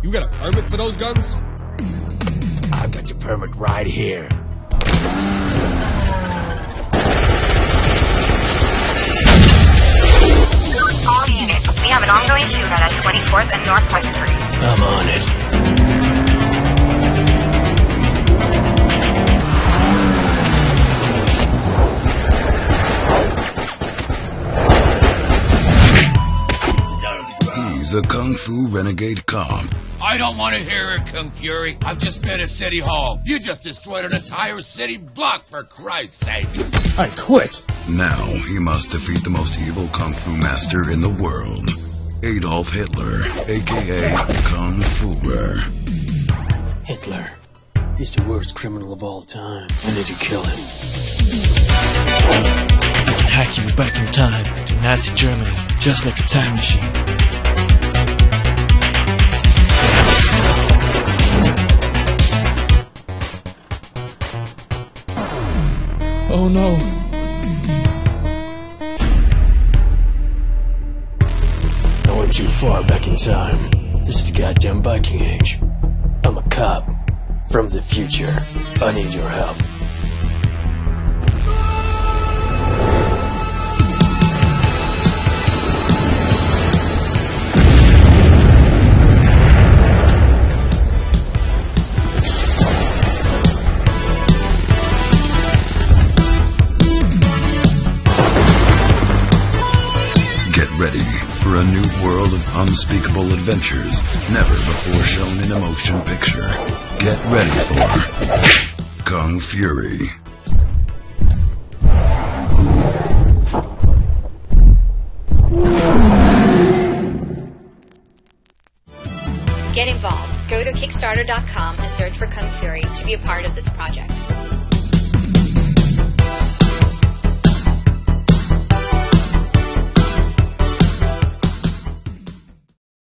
You got a permit for those guns? I've got your permit right here. All units, we have an ongoing shootout at 24th and Northwest Street. I'm on it. He's a kung fu renegade cop. I don't want to hear it, Kung Fury. I've just been at City Hall. You just destroyed an entire city block, for Christ's sake. I quit. Now he must defeat the most evil kung fu master in the world, Adolf Hitler, aka Kung Führer. Hitler. He's the worst criminal of all time. I need to kill him. I can hack you back in time to Nazi Germany, just like a time machine. Oh no. I went too far back in time. This is the goddamn Viking Age. I'm a cop from the future. I need your help. Ready for a new world of unspeakable adventures never before shown in a motion picture. Get ready for Kung Fury. Get involved. Go to Kickstarter.com and search for Kung Fury to be a part of this project.